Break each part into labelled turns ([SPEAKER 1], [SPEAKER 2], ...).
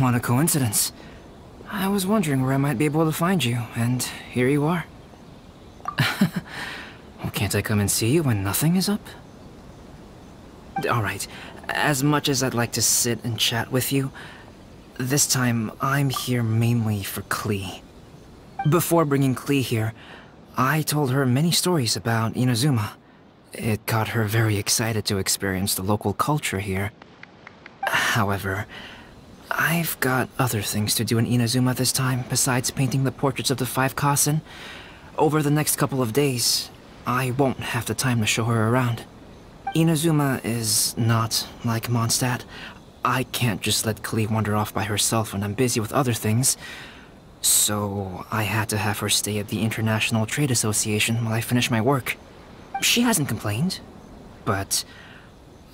[SPEAKER 1] What a coincidence. I was wondering where I might be able to find you, and here you are. well, can't I come and see you when nothing is up? Alright, as much as I'd like to sit and chat with you, this time I'm here mainly for Klee. Before bringing Klee here, I told her many stories about Inazuma. It got her very excited to experience the local culture here. However, I've got other things to do in Inazuma this time besides painting the portraits of the five Kasen. Over the next couple of days, I won't have the time to show her around. Inazuma is not like Mondstadt. I can't just let Klee wander off by herself when I'm busy with other things. So I had to have her stay at the International Trade Association while I finish my work. She hasn't complained, but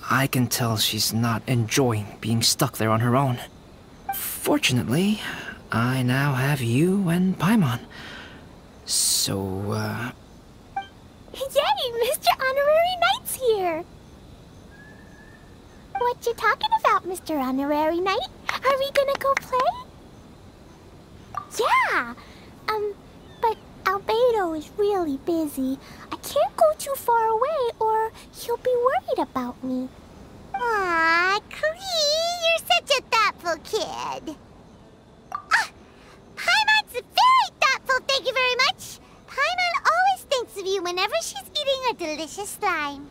[SPEAKER 1] I can tell she's not enjoying being stuck there on her own. Fortunately, I now have you and Paimon. So, uh...
[SPEAKER 2] Yay! Mr. Honorary Knight's here! What you talking about, Mr. Honorary Knight? Are we gonna go play? Yeah! Um, but Albedo is really busy. I can't go too far away or he'll be worried about me.
[SPEAKER 3] Aw, Klee, you're such a thoughtful kid. Ah, Paimon's very thoughtful, thank you very much. Paimon always thinks of you whenever she's eating a delicious slime.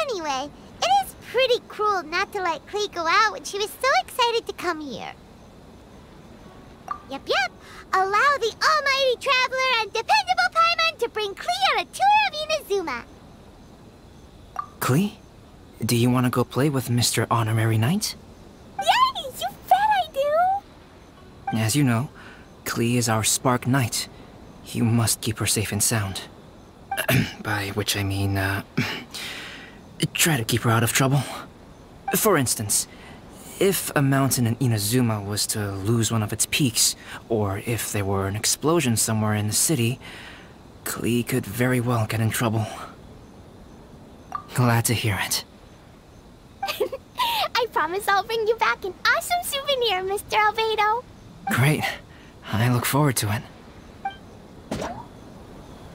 [SPEAKER 3] Anyway, it is pretty cruel not to let Klee go out when she was so excited to come here. Yep, yep. Allow the almighty traveler and dependable Paimon to bring Klee on a tour of Inazuma.
[SPEAKER 1] Klee? Do you want to go play with Mr. Honorary Knight?
[SPEAKER 2] Yay! You bet I do!
[SPEAKER 1] As you know, Klee is our Spark Knight. You must keep her safe and sound. By which I mean, uh... try to keep her out of trouble. For instance, if a mountain in Inazuma was to lose one of its peaks, or if there were an explosion somewhere in the city, Klee could very well get in trouble. Glad to hear it.
[SPEAKER 2] I promise I'll bring you back an awesome souvenir, Mr. Albedo.
[SPEAKER 1] Great. I look forward to it.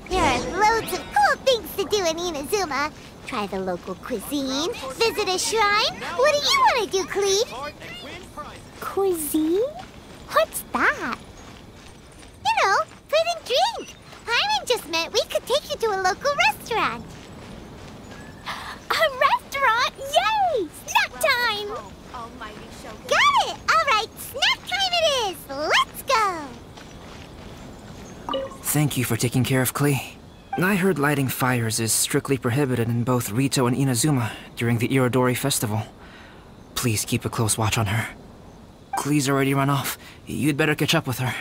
[SPEAKER 3] There are loads of cool things to do in Inazuma. Try the local cuisine, visit a shrine. What do you want to do, Klee?
[SPEAKER 2] Cuisine? What's that?
[SPEAKER 3] You know, food and drink. Paimon just meant we could take you to a local restaurant.
[SPEAKER 2] A restaurant? Yay! Snack time!
[SPEAKER 3] Got it! All right, snack time it is. Let's go.
[SPEAKER 1] Thank you for taking care of Klee. I heard lighting fires is strictly prohibited in both Ritou and Inazuma during the Irodori festival. Please keep a close watch on her. Klee's already run off. You'd better catch up with her.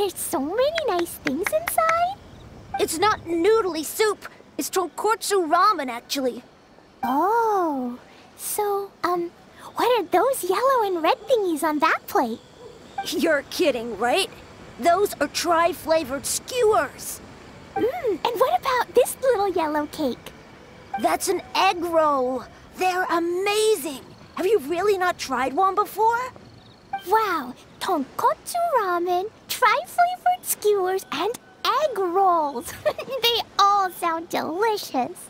[SPEAKER 2] There's so many nice things inside.
[SPEAKER 4] It's not noodly soup. It's tonkotsu ramen, actually.
[SPEAKER 2] Oh, so, um, what are those yellow and red thingies on that plate?
[SPEAKER 4] You're kidding, right? Those are tri-flavored skewers.
[SPEAKER 2] Mmm, and what about this little yellow cake?
[SPEAKER 4] That's an egg roll. They're amazing. Have you really not tried one before?
[SPEAKER 2] Wow, tonkotsu ramen, tri-flavored skewers, and egg rolls. they all sound delicious.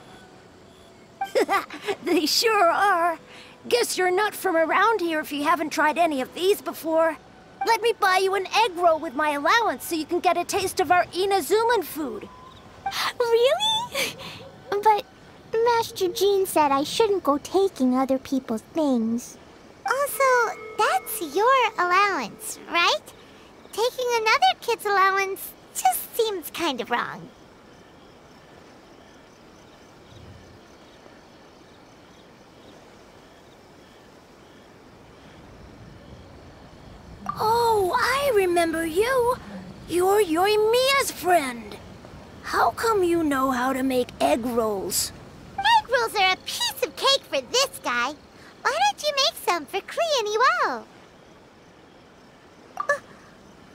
[SPEAKER 4] they sure are. Guess you're not from around here if you haven't tried any of these before. Let me buy you an egg roll with my allowance so you can get a taste of our Inazuman food.
[SPEAKER 2] Really? But Master Jean said I shouldn't go taking other people's things.
[SPEAKER 3] Also, that's your allowance, right? Taking another kid's allowance just seems kind of wrong.
[SPEAKER 4] Oh, I remember you. You're Yoimiya's friend. How come you know how to make egg rolls?
[SPEAKER 3] Egg rolls are a piece of cake for this guy. Why don't you make some for Klee and Iwao? Uh,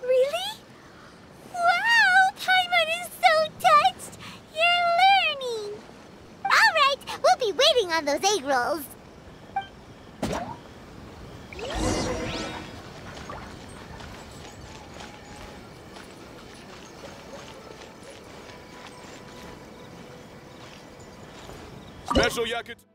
[SPEAKER 3] really? Wow, Paimon is so touched! You're learning! Alright, waiting on those egg rolls.
[SPEAKER 5] Special Yakut.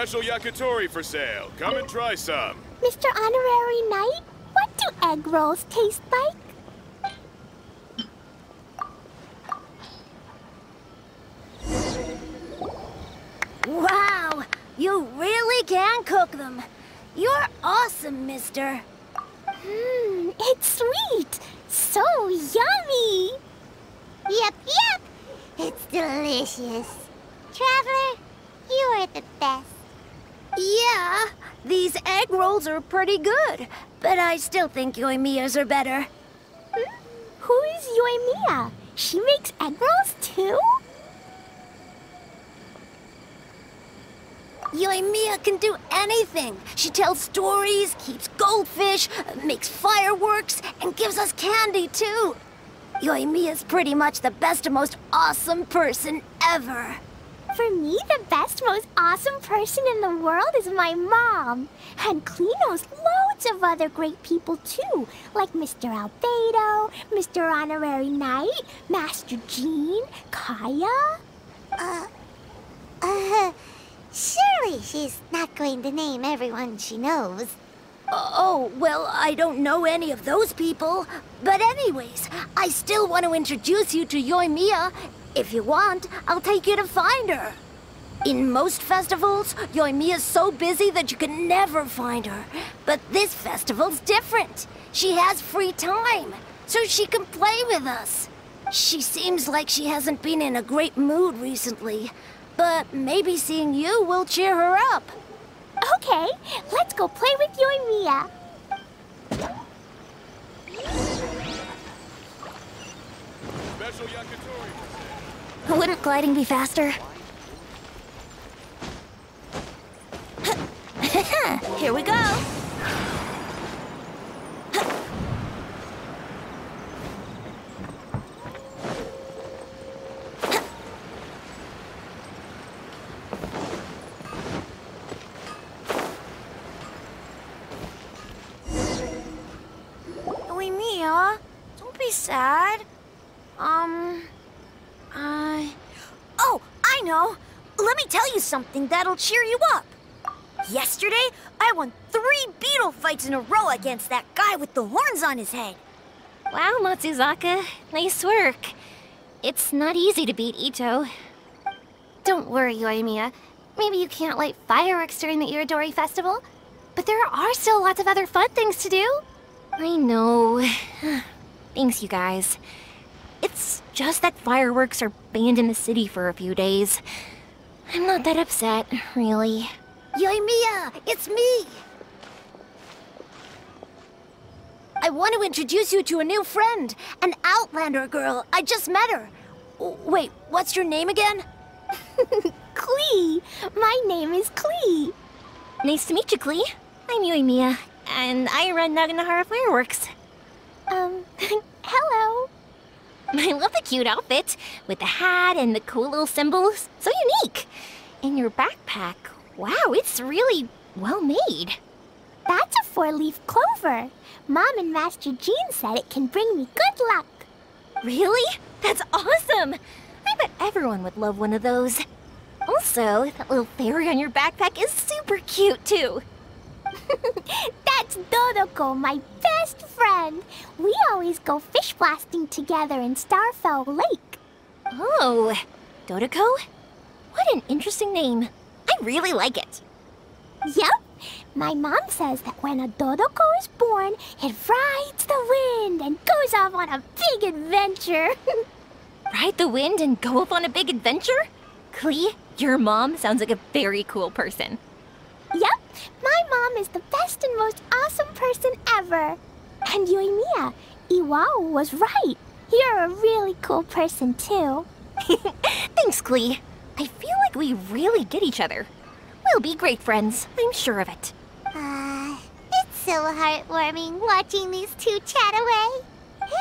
[SPEAKER 5] Special yakitori for sale. Come and try some.
[SPEAKER 2] Mr. Honorary Knight, what do egg rolls taste like?
[SPEAKER 4] Wow, you really can cook them. You're awesome, mister.
[SPEAKER 2] Mmm, it's sweet. So yummy.
[SPEAKER 3] Yep, yep. It's delicious. Traveler, you are the best.
[SPEAKER 4] Yeah, these are pretty good, but I still think Yoimiya's are better.
[SPEAKER 2] Hmm? Who is Yoimiya? She makes egg rolls too?
[SPEAKER 4] Yoimiya can do anything. She tells stories, keeps goldfish, makes fireworks, and gives us candy too. Yoimiya's pretty much the best and most awesome person ever.
[SPEAKER 2] For me, the best, most awesome person in the world is my mom. And Klee knows loads of other great people too, like Mr. Albedo, Mr. Honorary Knight, Master Jean, Kaeya.
[SPEAKER 3] Uh, uh, surely she's not going to name everyone she knows.
[SPEAKER 4] Oh, well, I don't know any of those people. But anyways, I still want to introduce you to Yoimiya. If you want, I'll take you to find her. In most festivals, Yoimiya's so busy that you can never find her. But this festival's different. She has free time, so she can play with us. She seems like she hasn't been in a great mood recently. But maybe seeing you will cheer her up.
[SPEAKER 2] Okay, let's go play with Yoimiya.
[SPEAKER 5] Special yakitori for sale.
[SPEAKER 4] Wouldn't gliding be faster? Here we go. Wait, Mia, don't be sad. Um, I. Oh, I know! Let me tell you something that'll cheer you up. Yesterday, I won three beetle fights in a row against that guy with the horns on his head.
[SPEAKER 6] Wow, Matsuzaka. Nice work. It's not easy to beat Ito. Don't worry, Yoimiya. Maybe you can't light fireworks during the Irodori Festival, but there are still lots of other fun things to do. I know. Thanks, you guys. It's just that fireworks are banned in the city for a few days. I'm not that upset, really.
[SPEAKER 4] Yoimiya, it's me! I want to introduce you to a new friend, an Outlander girl. I just met her. Wait, what's your name again?
[SPEAKER 2] Klee. My name is Klee.
[SPEAKER 6] Nice to meet you, Klee. I'm Yoimiya, and I run Naganohara Fireworks.
[SPEAKER 2] Um, hello.
[SPEAKER 6] I love the cute outfit, with the hat and the cool little symbols. So unique. And your backpack, wow, it's really well made.
[SPEAKER 2] That's a four-leaf clover. Mom and Master Jean said it can bring me good luck.
[SPEAKER 6] Really? That's awesome! I bet everyone would love one of those. Also, that little fairy on your backpack is super cute, too.
[SPEAKER 2] That's Dodoko, my best friend. We always go fish blasting together in Starfell Lake.
[SPEAKER 6] Oh, Dodoko? What an interesting name. I really like it.
[SPEAKER 2] Yep. My mom says that when a Dodoko is born, it rides the wind and goes off on a big adventure.
[SPEAKER 6] Ride the wind and go off on a big adventure? Klee, your mom sounds like a very cool person.
[SPEAKER 2] yep. My mom is the best and most awesome person ever. And Yoimiya, Iwao was right. You're a really cool person too.
[SPEAKER 6] Thanks, Klee. I feel like we really get each other. We'll be great friends, I'm sure of it.
[SPEAKER 3] Uh, it's so heartwarming watching these two chat away.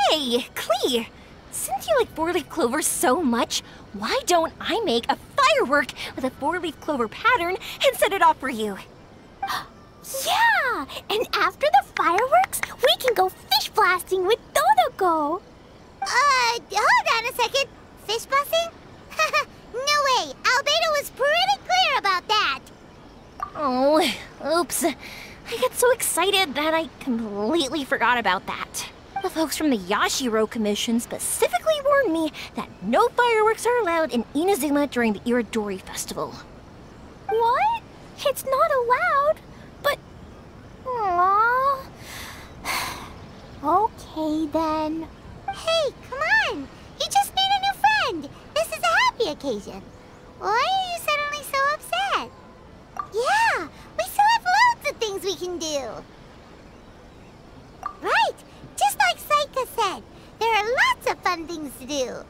[SPEAKER 6] Hey, Klee! Since you like four-leaf clover so much, why don't I make a firework with a four-leaf clover pattern and set it off for you?
[SPEAKER 2] Yeah! And after the fireworks, we can go fish blasting with Dodoko.
[SPEAKER 3] Uh, hold on a second. Fish busting? no way. Albedo was pretty clear about that.
[SPEAKER 6] Oh, oops. I got so excited that I completely forgot about that. The folks from the Yashiro Commission specifically warned me that no fireworks are allowed in Inazuma during the Irodori Festival.
[SPEAKER 2] What? It's not allowed. But. Aww. okay then.
[SPEAKER 3] Hey, come on. You just made a new friend. This is a happy occasion. Why are you suddenly so upset? Yeah, we still have loads of things we can do. Right, just like Saika said, there are lots of fun things to do.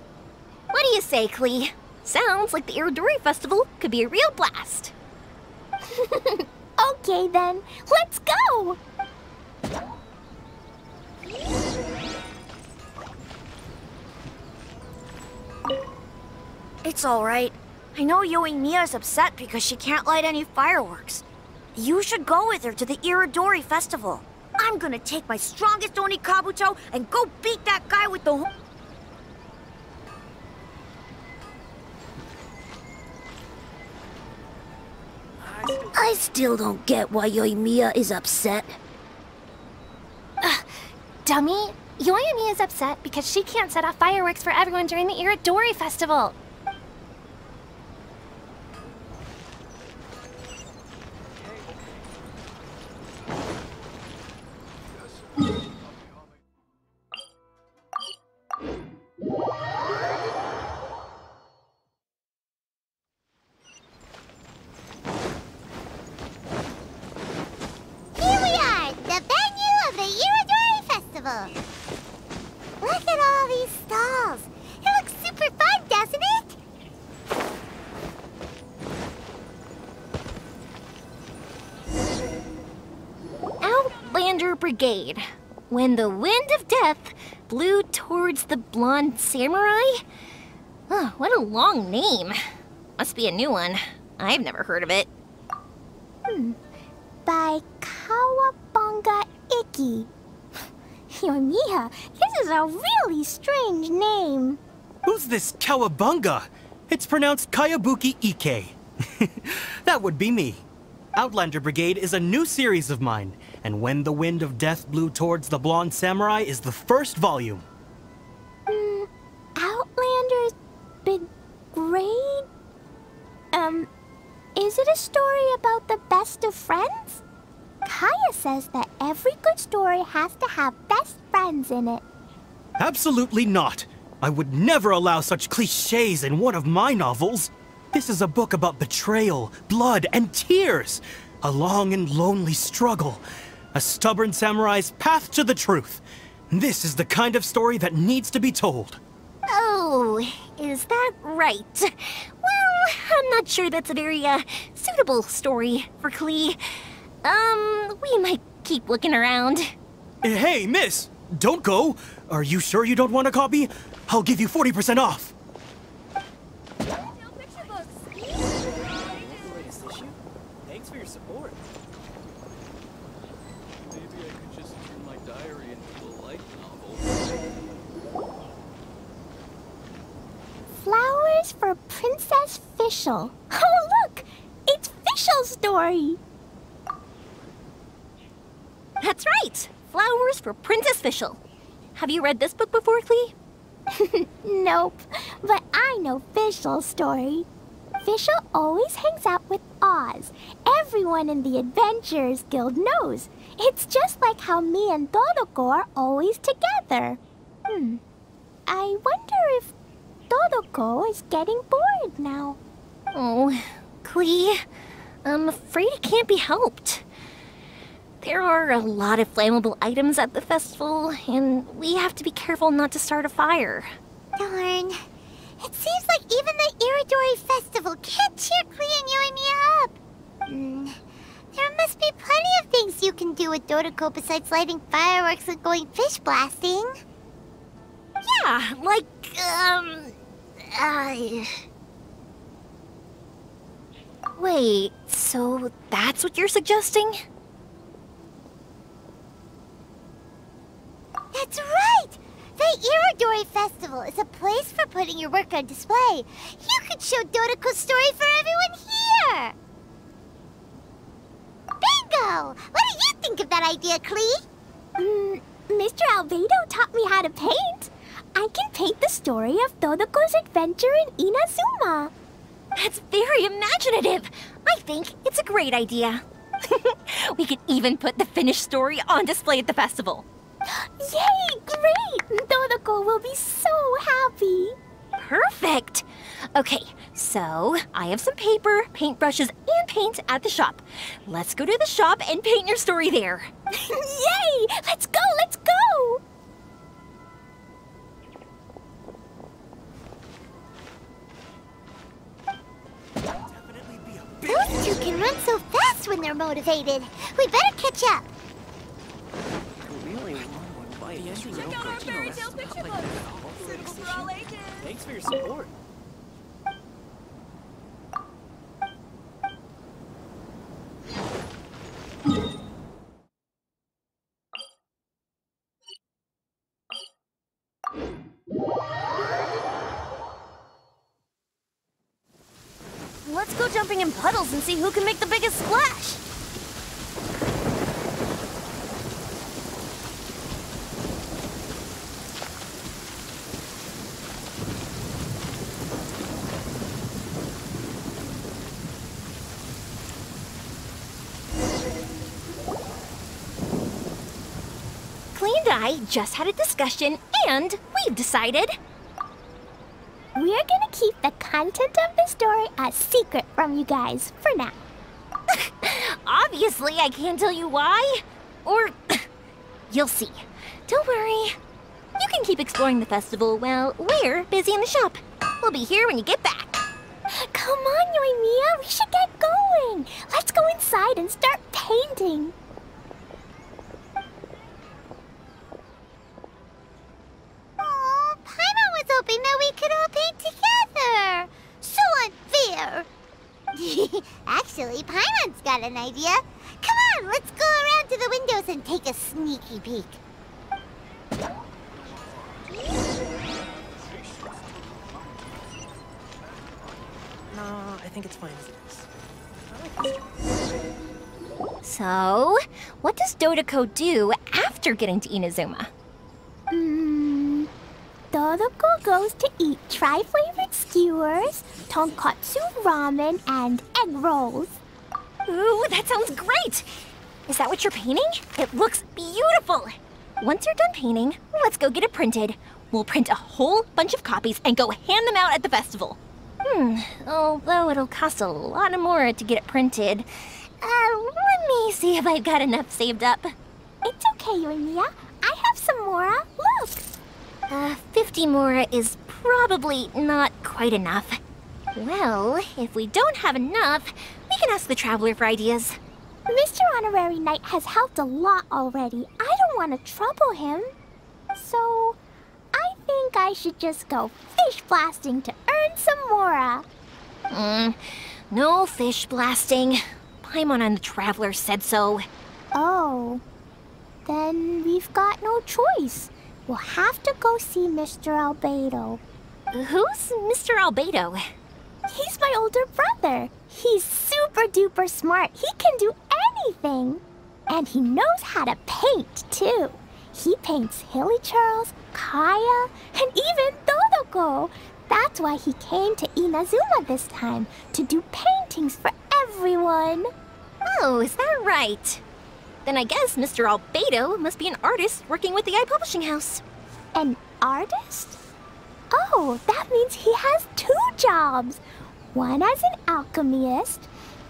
[SPEAKER 6] What do you say, Klee? Sounds like the Irodori Festival could be a real blast.
[SPEAKER 2] Okay then, let's go!
[SPEAKER 4] It's all right. I know Yoimiya's upset because she can't light any fireworks. You should go with her to the Irodori Festival. I'm gonna take my strongest Oni Kabuto and go beat that guy with the... I still don't get why Yoimiya is upset.
[SPEAKER 6] Dummy, Yoyami is upset because she can't set off fireworks for everyone during the Irodori Festival. Brigade. When the wind of death blew towards the blonde samurai? Oh, what a long name. Must be a new one. I've never heard of it. Hmm.
[SPEAKER 2] By Kawabunga Iki. Yoimiya, this is a really strange name.
[SPEAKER 7] Who's this Kawabunga? It's pronounced Kayabuki Ike. that would be me. Outlander Brigade is a new series of mine, and When the Wind of Death Blew Towards the Blonde Samurai is the first volume.
[SPEAKER 2] Outlander's big grade? Um, is it a story about the best of friends? Kaeya says that every good story has to have best friends in it.
[SPEAKER 7] Absolutely not. I would never allow such cliches in one of my novels. This is a book about betrayal, blood, and tears. A long and lonely struggle. A stubborn samurai's path to the truth. This is the kind of story that needs to be told.
[SPEAKER 6] Oh, is that right? Well, I'm not sure that's a very uh, suitable story for Klee. Um, we might keep looking around.
[SPEAKER 7] Hey, miss! Don't go! Are you sure you don't want a copy? I'll give you 40% off!
[SPEAKER 2] Flowers for Princess Fischl. Oh, look! It's Fischl's story!
[SPEAKER 6] That's right! Flowers for Princess Fischl. Have you read this book before, Klee?
[SPEAKER 2] Nope, but I know Fischl's story. Fischl always hangs out with Oz. Everyone in the Adventurers Guild knows. It's just like how me and Dodoko are always together. Hmm. I wonder if Dodoko is getting bored now.
[SPEAKER 6] Oh, Klee, I'm afraid it can't be helped. There are a lot of flammable items at the festival, and we have to be careful not to start a fire.
[SPEAKER 3] Darn. It seems like even the Irodori Festival can't cheer Klee and Yoimiya up. Hmm. There must be plenty of things you can do with Dodoko besides lighting fireworks and going fish blasting.
[SPEAKER 6] Yeah, like, um... Uh... Wait, so that's what you're suggesting?
[SPEAKER 3] That's right! The Irodori Festival is a place for putting your work on display. You could show Dodoko's story for everyone here! Bingo! What do you think of that idea, Klee?
[SPEAKER 2] Mm, Mr. Albedo taught me how to paint. I can paint the story of Dodoko's adventure in Inazuma.
[SPEAKER 6] That's very imaginative. I think it's a great idea. we could even put the finished story on display at the festival.
[SPEAKER 2] Yay! Great! Dodoko will be so happy.
[SPEAKER 6] Perfect. Okay, so I have some paper, paintbrushes, and paint at the shop. Let's go to the shop and paint your story there.
[SPEAKER 2] Yay! Let's go, let's go!
[SPEAKER 3] Motivated. We better catch up.
[SPEAKER 7] Thanks for your support.
[SPEAKER 6] Let's go jumping in puddles and see who can make the biggest splash. Klee and I just had a discussion, and we've decided
[SPEAKER 2] We're gonna keep the content of the story a secret from you guys for now.
[SPEAKER 6] Obviously, I can't tell you why. Or, you'll see. Don't worry. You can keep exploring the festival while we're busy in the shop. We'll be here when you get back.
[SPEAKER 2] Come on, Yoimiya, we should get going. Let's go inside and start painting.
[SPEAKER 3] Oh, Paimon was hoping that we could all paint together. So unfair. Actually, Paimon's got an idea. Come on, let's go around to the windows and take a sneaky peek.
[SPEAKER 7] No, I think it's fine as it is.
[SPEAKER 6] So, what does Dodoko do after getting to Inazuma?
[SPEAKER 2] Dodoko goes to eat tri-flavored skewers, tonkotsu ramen, and egg rolls.
[SPEAKER 6] Ooh, that sounds great! Is that what you're painting? It looks beautiful! Once you're done painting, let's go get it printed. We'll print a whole bunch of copies and go hand them out at the festival. Hmm, although it'll cost a lot of more to get it printed. Uh, let me see if I've got enough saved up.
[SPEAKER 2] It's okay, Yoimiya. I have some more. Look.
[SPEAKER 6] Uh, 50 mora is probably not quite enough. Well, if we don't have enough, we can ask the Traveler for ideas.
[SPEAKER 2] Mr. Honorary Knight has helped a lot already. I don't want to trouble him. So, I think I should just go fish blasting to earn some mora.
[SPEAKER 6] Hmm, no fish blasting. Paimon and the Traveler said so.
[SPEAKER 2] Oh. Then we've got no choice. We'll have to go see Mr. Albedo.
[SPEAKER 6] Who's Mr. Albedo?
[SPEAKER 2] He's my older brother. He's super duper smart. He can do anything. And he knows how to paint, too. He paints Hilly Charles, Kaeya, and even Dodoko. That's why he came to Inazuma this time, to do paintings for everyone.
[SPEAKER 6] Oh, is that right? Then I guess Mr. Albedo must be an artist working with the Yae Publishing House.
[SPEAKER 2] An artist? Oh, that means he has two jobs. One as an alchemist,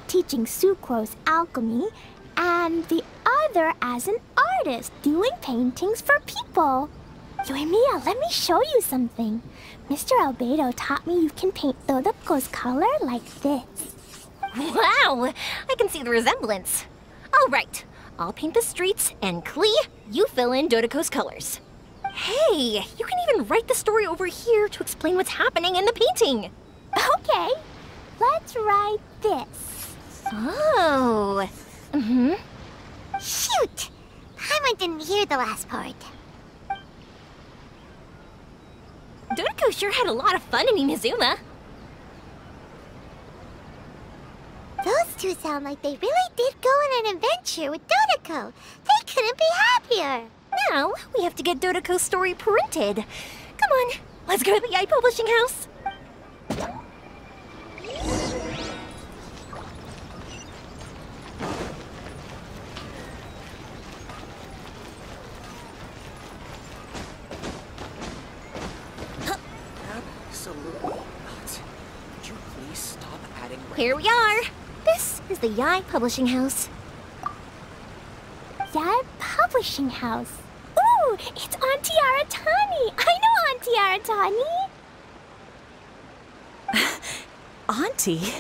[SPEAKER 2] teaching Sucrose alchemy, and the other as an artist, doing paintings for people. Yoimiya, let me show you something. Mr. Albedo taught me you can paint Dodoko's color like this.
[SPEAKER 6] Wow, I can see the resemblance. All right, I'll paint the streets, and Klee, you fill in Dodoko's colors. Hey, you can even write the story over here to explain what's happening in the painting.
[SPEAKER 2] Okay, let's write this.
[SPEAKER 6] Oh. Mm-hmm.
[SPEAKER 3] Shoot! Paimon didn't hear the last part.
[SPEAKER 6] Dodoko sure had a lot of fun in Inazuma.
[SPEAKER 3] Those two sound like they really did go on an adventure with Dodoko. They couldn't be happier.
[SPEAKER 6] Now, we have to get Dodoko's story printed. Come on, let's go to the Yae Publishing House.
[SPEAKER 1] Absolutely not. Could you please stop adding
[SPEAKER 6] Here we are. This is the Yae Publishing House.
[SPEAKER 2] Yae publishing house. Ooh, it's Auntie Aratani. I know Auntie Aratani.
[SPEAKER 8] Auntie?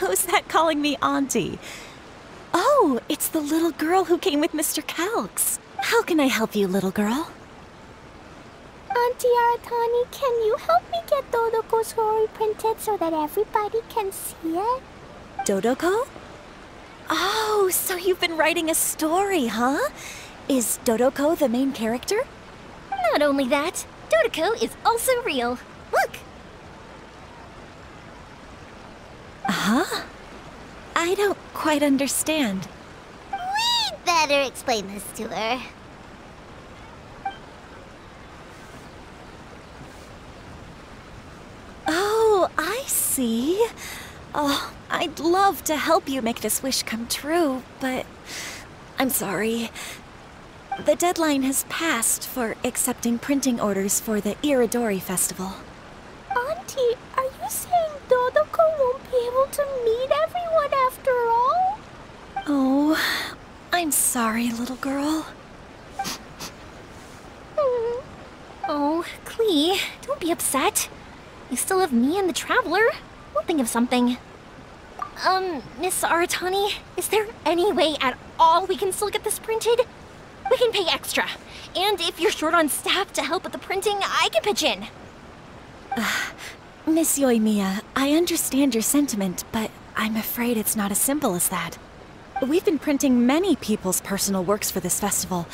[SPEAKER 8] Who's that calling me Auntie? Oh, it's the little girl who came with Mr. Calx. How can I help you, little girl?
[SPEAKER 2] Auntie Aratani, can you help me get Dodoko's story printed so that everybody can see it?
[SPEAKER 8] Dodoko? Oh, so you've been writing a story, huh? Is Dodoko the main character?
[SPEAKER 6] Not only that, Dodoko is also real. Look,
[SPEAKER 8] Huh? I don't quite understand.
[SPEAKER 3] We'd better explain this to her.
[SPEAKER 8] Oh, I see. Oh, I'd love to help you make this wish come true, but I'm sorry. The deadline has passed for accepting printing orders for the Irodori Festival.
[SPEAKER 2] Auntie, are you saying Dodoko won't be able to meet everyone after all?
[SPEAKER 8] Oh, I'm sorry, little girl.
[SPEAKER 6] Oh, Klee, don't be upset. You still have me and the Traveler. We'll think of something. Um, Miss Aratani, is there any way at all we can still get this printed? We can pay extra. And if you're short on staff to help with the printing, I can pitch in.
[SPEAKER 8] Miss Yoimiya, I understand your sentiment, but I'm afraid it's not as simple as that. We've been printing many people's personal works for this festival,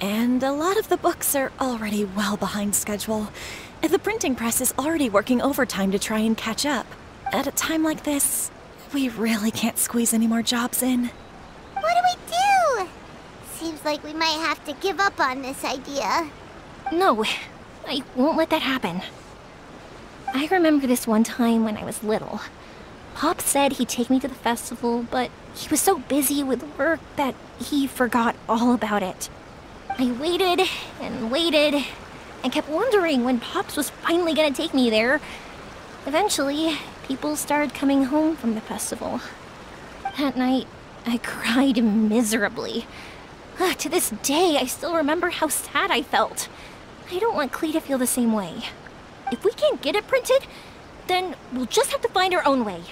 [SPEAKER 8] and a lot of the books are already well behind schedule. The printing press is already working overtime to try and catch up. At a time like this, we really can't squeeze any more jobs in.
[SPEAKER 3] What do we do? Seems like we might have to give up on this idea.
[SPEAKER 6] No, I won't let that happen. I remember this one time when I was little. Pop said he'd take me to the festival, but he was so busy with work that he forgot all about it. I waited and waited and kept wondering when Pops was finally gonna take me there. Eventually, people started coming home from the festival. That night, I cried miserably. Ah, to this day, I still remember how sad I felt. I don't want Klee to feel the same way. If we can't get it printed, then we'll just have to find our own way.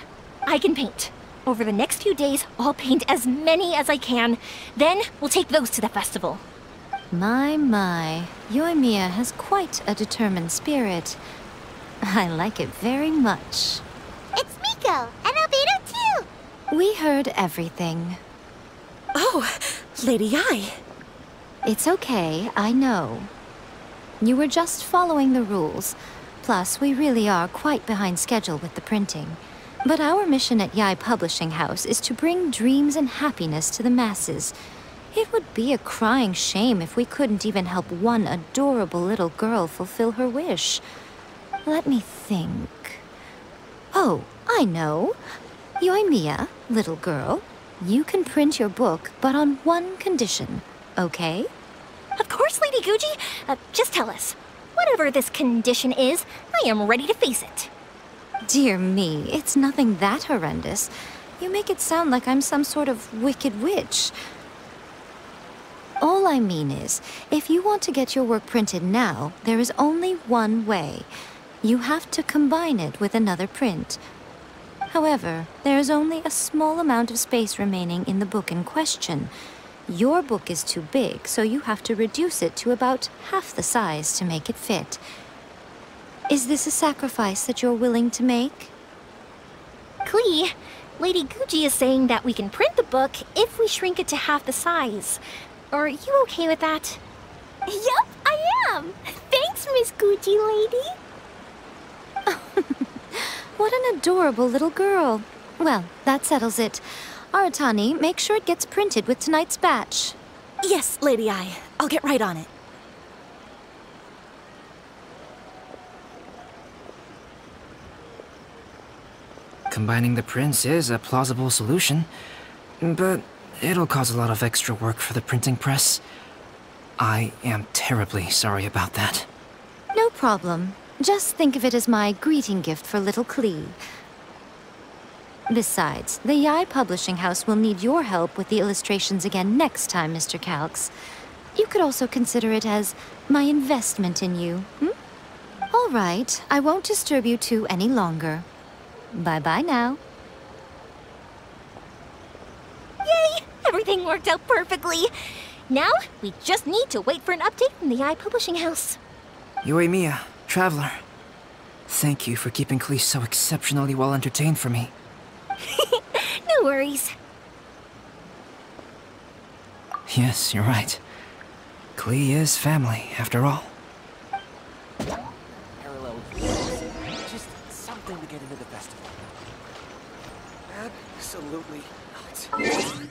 [SPEAKER 6] I can paint. Over the next few days, I'll paint as many as I can. Then we'll take those to the festival.
[SPEAKER 9] My, my. Yoimiya has quite a determined spirit. I like it very much.
[SPEAKER 3] It's Miko and Albedo too.
[SPEAKER 9] We heard everything.
[SPEAKER 8] Oh, Lady Yae.
[SPEAKER 9] It's okay, I know. You were just following the rules. Plus, we really are quite behind schedule with the printing. But our mission at Yae Publishing House is to bring dreams and happiness to the masses. It would be a crying shame if we couldn't even help one adorable little girl fulfill her wish. Let me think. Oh, I know. Yoimiya, little girl, you can print your book, but on one condition, okay?
[SPEAKER 6] Of course, Lady Guji. Uh, just tell us. Whatever this condition is, I am ready to face it.
[SPEAKER 9] Dear me, it's nothing that horrendous. You make it sound like I'm some sort of wicked witch. All I mean is, if you want to get your work printed now, there is only one way. You have to combine it with another print. However, there is only a small amount of space remaining in the book in question. Your book is too big, so you have to reduce it to about half the size to make it fit. Is this a sacrifice that you're willing to make?
[SPEAKER 6] Klee, Lady Guji is saying that we can print the book if we shrink it to half the size. Are you okay with that?
[SPEAKER 2] Yup, I am. Thanks, Miss Gucci lady.
[SPEAKER 9] What an adorable little girl. Well, that settles it. Aratani, make sure it gets printed with tonight's batch.
[SPEAKER 8] Yes, Lady Yae. I'll get right on it.
[SPEAKER 1] Combining the prints is a plausible solution, but it'll cause a lot of extra work for the printing press. I am terribly sorry about that.
[SPEAKER 9] No problem. Just think of it as my greeting gift for little Klee. Besides, the Yae Publishing House will need your help with the illustrations again next time, Mr. Calx. You could also consider it as my investment in you, hmm? All right, I won't disturb you two any longer. Bye-bye now.
[SPEAKER 6] Yay! Everything worked out perfectly. Now, we just need to wait for an update from the Yae Publishing House.
[SPEAKER 1] Yoimiya, Traveler. Thank you for keeping Klee so exceptionally well entertained for me.
[SPEAKER 6] No worries.
[SPEAKER 1] Yes, you're right. Klee is family, after all.
[SPEAKER 10] parallel. Just something to get into the festival. Absolutely not.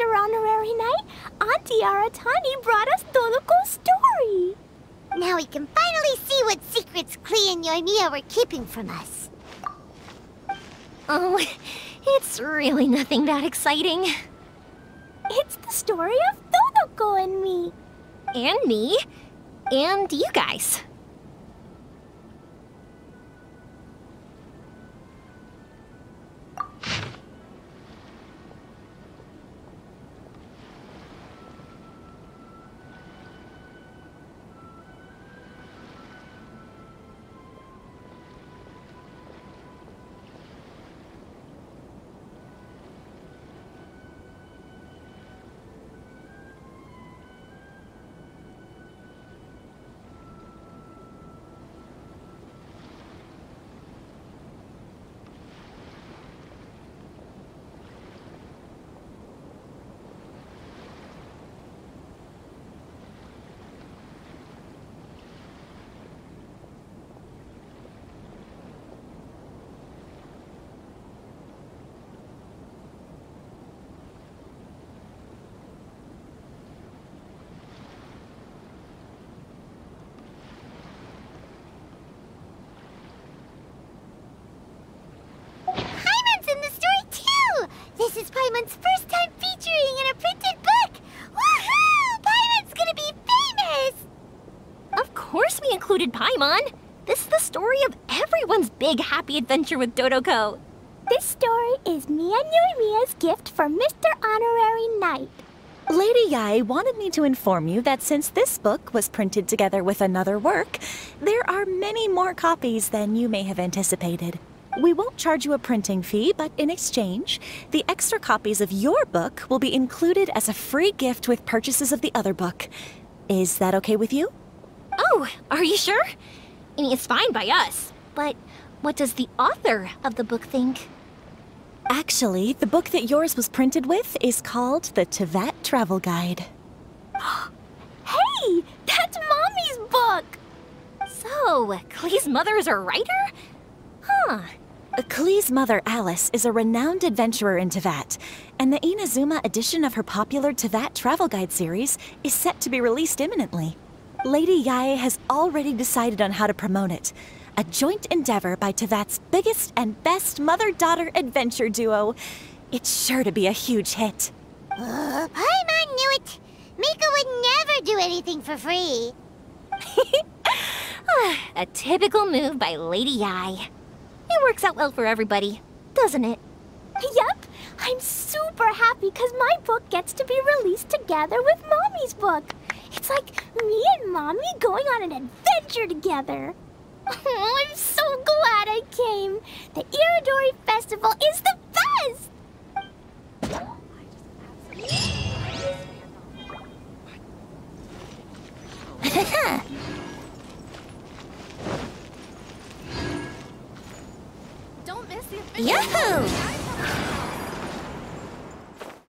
[SPEAKER 2] Mr. Honorary Knight. Auntie Aratani brought us Dodoko's story.
[SPEAKER 3] Now we can finally see what secrets Klee and Yoimiya were keeping from us.
[SPEAKER 6] Oh, it's really nothing that exciting.
[SPEAKER 2] It's the story of Toluco and me.
[SPEAKER 6] And me. And you guys.
[SPEAKER 3] Paimon's first time featuring in a printed book! Woohoo! Paimon's gonna be famous!
[SPEAKER 6] Of course we included Paimon! This is the story of everyone's big happy adventure with Dodoko.
[SPEAKER 2] This story is Mia Nurimia's gift for Mr. Honorary Knight.
[SPEAKER 8] Lady Yae wanted me to inform you that since this book was printed together with another work, there are many more copies than you may have anticipated. We won't charge you a printing fee, but in exchange, the extra copies of your book will be included as a free gift with purchases of the other book. Is that okay with you?
[SPEAKER 6] Oh, are you sure? I mean, it's fine by us. But what does the author of the book think?
[SPEAKER 8] Actually, the book that yours was printed with is called the Teyvat Travel Guide.
[SPEAKER 2] Hey, that's Mommy's book!
[SPEAKER 6] So, Klee's mother is a writer? Huh.
[SPEAKER 8] Klee's mother, Alice, is a renowned adventurer in Teyvat, and the Inazuma edition of her popular Teyvat Travel Guide series is set to be released imminently. Lady Yae has already decided on how to promote it. A joint endeavor by Teyvat's biggest and best mother-daughter adventure duo. It's sure to be a huge hit.
[SPEAKER 3] Uh, Paimon knew it. Miko would never do anything for free.
[SPEAKER 6] A typical move by Lady Yae. It works out well for everybody, doesn't it?
[SPEAKER 2] Yep, I'm super happy because my book gets to be released together with Mommy's book. It's like me and Mommy going on an adventure together. Oh, I'm so glad I came. The Irodori Festival is the best!
[SPEAKER 6] Don't miss the Yahoo!